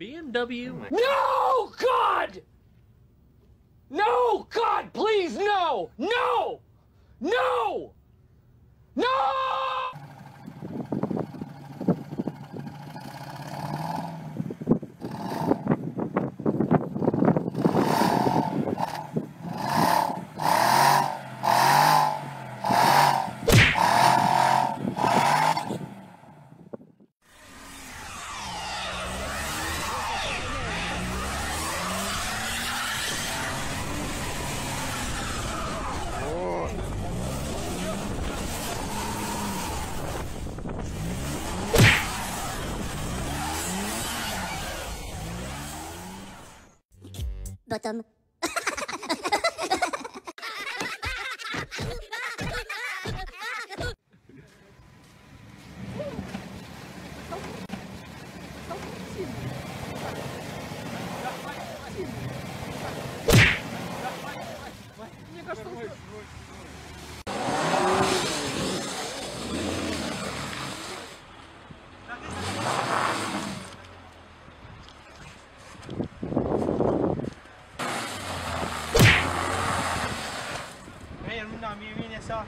BMW. Oh no, God! No, God, please, no! No! No! No! potom... Thank you. Ah.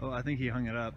Oh, I think he hung it up.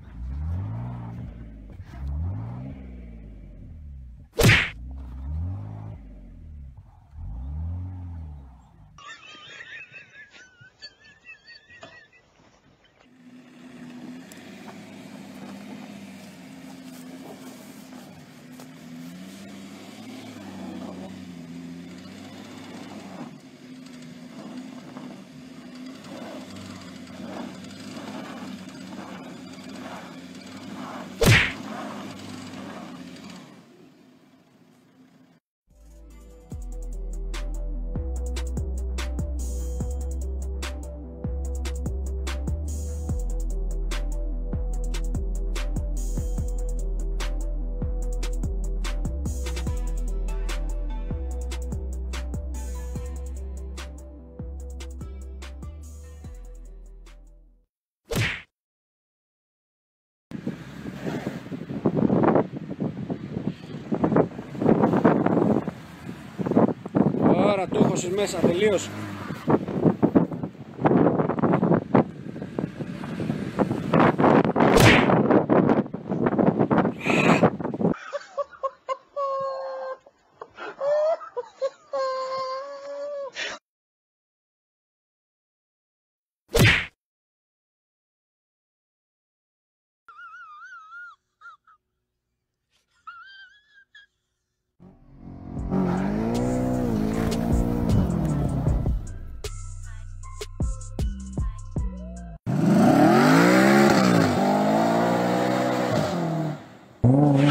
παρατούχωσης μέσα τελείως. Oh.